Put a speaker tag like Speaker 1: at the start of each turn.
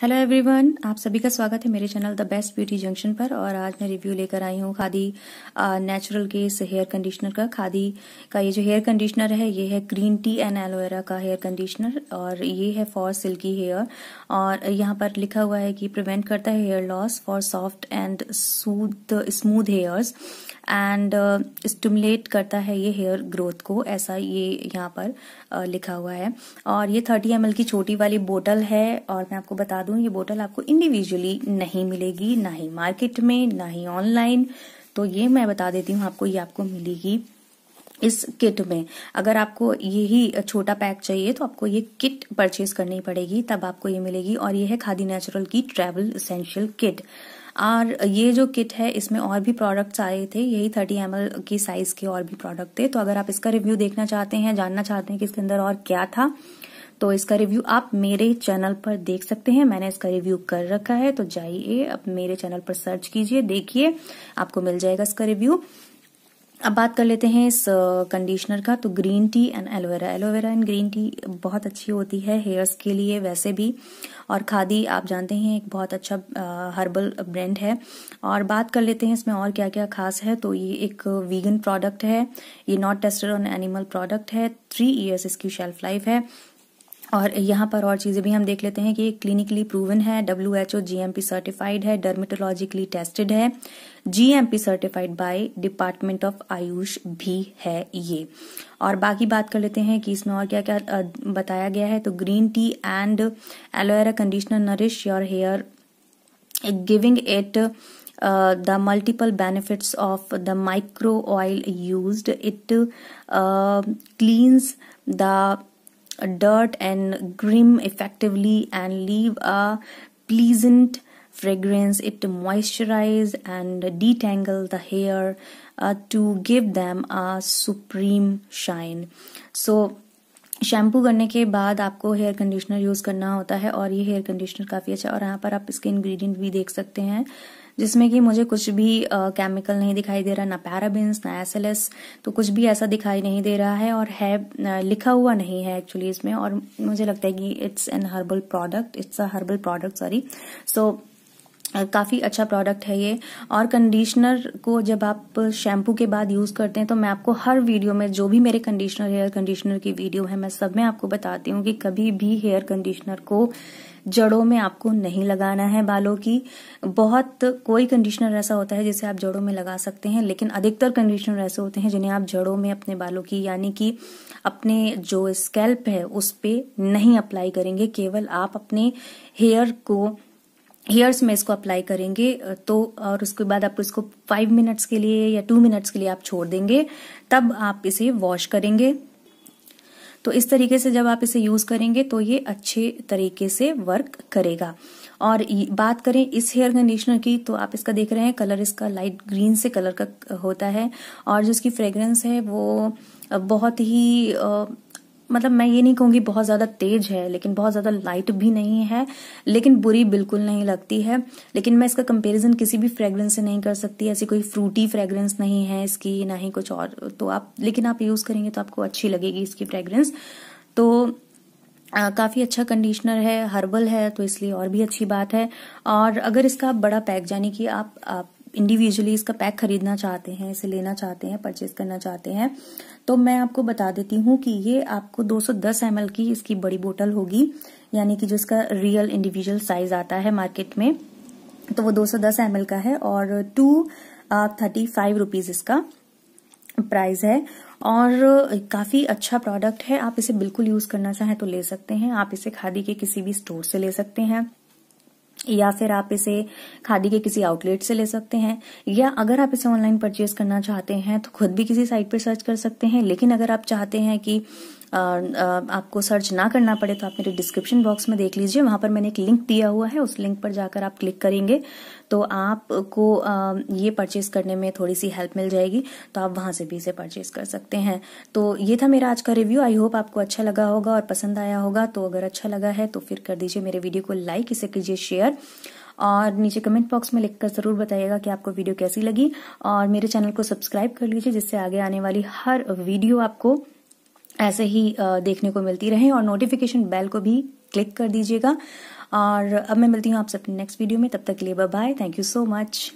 Speaker 1: Hello everyone आप सभी का स्वागत है मेरे channel the best beauty junction पर और आज मैं रिव्यू लेकर आई हूँ Khadi natural case hair conditioner का। खादी का ये जो हेयर कंडीशनर है, ये है green tea and aloe vera का हेयर कंडीशनर और ये है फॉर सिल्की हेयर और यहाँ पर लिखा हुआ है कि प्रिवेंट करता है hair loss for soft and smooth hairs and stimulate करता है ये हेयर ग्रोथ को ऐसा ये यहाँ पर uh, लिखा हुआ है। और ये 30 एम की छोटी वाली बोतल है और मैं आपको बता दूँ ये बोतल आपको इंडिविजुअली नहीं मिलेगी ना ही मार्केट में ना ही ऑनलाइन तो ये मैं बता देती हूँ आपको ये आपको मिलेगी। इस किट में। अगर आपको यही छोटा पैक चाहिए तो आपको ये किट परचेज करनी पड़ेगी, तब आपको ये मिलेगी। और ये है खादी नेचुरल की ट्रेवल इसेंशियल किट। और ये जो किट है, इसमें और भी प्रोडक्ट्स आए थे, यही थर्टी एम की साइज़ के और भी प्रोडक्ट थे। तो अगर आप इसका रिव्यू देखना चाहते हैं, जानना चाहते हैं कि इसके अंदर और क्या था तो इसका रिव्यू आप मेरे चैनल पर देख सकते हैं। मैंने इसका रिव्यू कर रखा है तो जाइए, आप मेरे चैनल पर सर्च कीजिए, देखिए, आपको मिल जाएगा इसका रिव्यू। अब बात कर लेते हैं इस कंडीशनर का तो green tea and aloe vera aloe vera and green tea बहुत अच्छी होती है हेयर्स के लिए वैसे भी। और खादी, आप जानते हैं, एक बहुत अच्छा हर्बल ब्रांड है। और बात कर लेते हैं इसमें और क्या क्या खास है तो ये एक वीगन प्रोडक्ट है। ये not tested on animal product है। थ्री ईयर्स इसकी शेल्फ लाइफ है। और यहाँ पर और चीज़ें भी हम देख लेते हैं कि ये क्लिनिकली प्रूवन है W H O GMP certified है डर्मेटोलॉजिकली टेस्टेड है GMP certified by department of AYUSH भी है ये। और बाकी बात कर लेते हैं कि इसमें और क्या क्या बताया गया है। तो green tea and aloe vera conditioner nourish your hair giving it the multiple benefits of the micro oil use it cleanse the dirt and grim effectively and leave a pleasant fragrance. It moisturize and detangle the hair uh, to give them a supreme shine. So shampoo करने के बाद आपको hair conditioner use करना होता है और ये hair conditioner काफ़ी अच्छा और यहाँ पर आप इसके इंग्रेडिएंट भी देख सकते हैं, जिसमें कि मुझे कुछ भी केमिकल नहीं दिखाई दे रहा, ना पैराबिन्स ना एसएलएस तो कुछ भी ऐसा दिखाई नहीं दे रहा है और है लिखा हुआ नहीं है एक्चुअली इसमें और मुझे लगता है कि it's an herbal product it's a herbal product sorry so काफ़ी अच्छा प्रोडक्ट है ये। और कंडीशनर को जब आप शैम्पू के बाद यूज़ करते हैं तो मैं आपको हर वीडियो में जो भी मेरे कंडीशनर हेयर कंडीशनर की वीडियो है, मैं सब में आपको बताती हूँ कि कभी भी हेयर कंडीशनर को जड़ों में आपको नहीं लगाना है बालों की। बहुत कोई कंडीशनर ऐसा होता है जिसे आप जड़ों में लगा सकते हैं, लेकिन अधिकतर कंडीशनर ऐसे होते हैं जिन्हें आप जड़ों में अपने बालों की, यानी कि अपने जो स्कैल्प है, उस पर नहीं अप्लाई करेंगे। केवल आप अपने हेयर को हेयर्स में इसको अप्लाई करेंगे तो और उसके बाद आप इसको फाइव मिनट्स के लिए या टू मिनट्स के लिए आप छोड़ देंगे, तब आप इसे वॉश करेंगे। तो इस तरीके से जब आप इसे यूज़ करेंगे तो ये अच्छे तरीके से वर्क करेगा। और बात करें इस हेयर कंडीशनर की तो आप इसका देख रहे हैं कलर इसका लाइट ग्रीन से कलर का, होता है, और जो इसकी फ्रेग्रेंस है, वो बहुत ही मतलब मैं ये नहीं कहूँगी बहुत ज़्यादा तेज है लेकिन बहुत ज़्यादा लाइट भी नहीं है लेकिन बुरी बिल्कुल नहीं लगती है। लेकिन मैं इसका कंपैरिजन किसी भी फ्रेग्रेंस से नहीं कर सकती ऐसी कोई फ्रूटी फ्रेग्रेंस नहीं है इसकी ना ही कुछ और। तो आप लेकिन आप यूज़ करेंगे तो आपको अच्छी लगेगी इसकी फ्रेग्रेंस तो काफ़ी अच्छा कंडीशनर है हर्बल है तो इसलिए और भी अच्छी बात है। और अगर इसका बड़ा पैक यानी कि आप, आप इंडिविजुअली इसका पैक खरीदना चाहते हैं, इसे लेना चाहते हैं परचेज करना चाहते हैं तो मैं आपको बता देती हूँ कि ये आपको 210 ml की इसकी बड़ी बोतल होगी, यानी कि जो इसका रियल इंडिविजुअल साइज़ आता है मार्केट में तो वो 210 ml का है और टू थर्टी फाइव रुपीज़ इसका प्राइस है और काफ़ी अच्छा प्रोडक्ट है, आप इसे बिल्कुल यूज़ करना चाहें तो ले सकते हैं, आप इसे खादी के किसी भी स्टोर से ले सकते हैं। या फिर आप इसे खादी के किसी आउटलेट से ले सकते हैं, या अगर आप इसे ऑनलाइन परचेज करना चाहते हैं तो खुद भी किसी साइट पर सर्च कर सकते हैं। लेकिन अगर आप चाहते हैं कि आपको सर्च ना करना पड़े तो आप मेरे डिस्क्रिप्शन बॉक्स में देख लीजिए। वहाँ पर मैंने एक लिंक दिया हुआ है, उस लिंक पर जाकर आप क्लिक करेंगे तो आपको ये परचेज करने में थोड़ी सी हेल्प मिल जाएगी। तो आप वहाँ से भी इसे परचेज कर सकते हैं। तो ये था मेरा आज का रिव्यू आई होप आपको अच्छा लगा होगा और पसंद आया होगा। तो अगर अच्छा लगा है तो फिर कर दीजिए मेरे वीडियो को लाइक इसे कीजिए शेयर और नीचे कमेंट बॉक्स में लिखकर ज़रूर बताइएगा कि आपको वीडियो कैसी लगी। और मेरे चैनल को सब्सक्राइब कर लीजिए, जिससे आगे आने वाली हर वीडियो आपको ऐसे ही देखने को मिलती रहे और नोटिफिकेशन बेल को भी क्लिक कर दीजिएगा। और अब मैं मिलती हूँ आपसे अपने नेक्स्ट वीडियो में, तब तक के लिए bye thank you so much